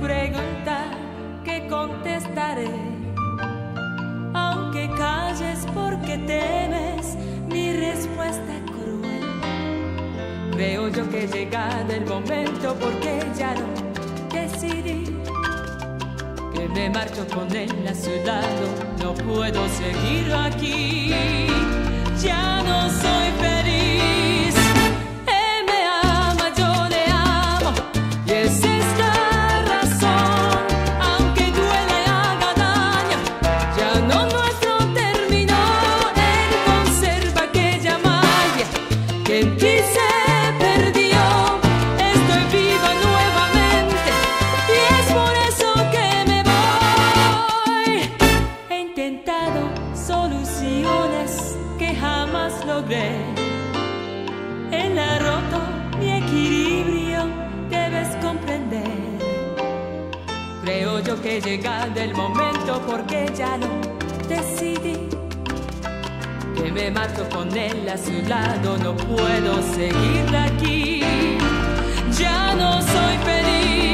pregunta que contestaré, aunque calles porque temes mi respuesta cruel. Creo yo que llegado el momento porque ya no decidí que me marcho con él a su lado, no puedo seguir aquí, ya no. soluciones que jamás logré. Él ha roto mi equilibrio, debes comprender. Creo yo que llegando el momento porque ya lo decidí. Que me mato con él a su lado, no puedo seguirla aquí. Ya no soy feliz.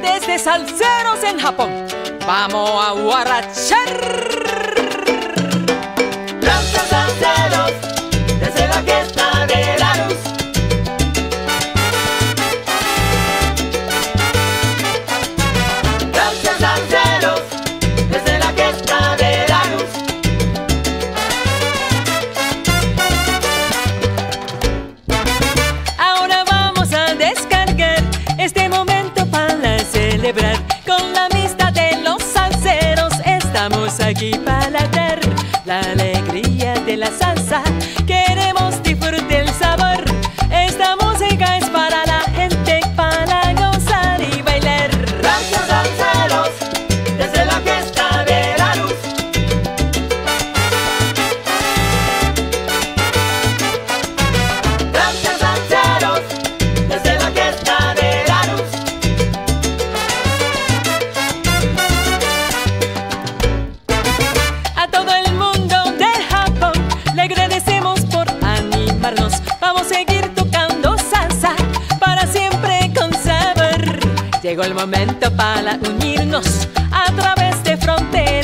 desde Salceros en Japón. Vamos a guarachar. y paladar, la alegría de la salsa. Llegó el momento para unirnos a través de fronteras.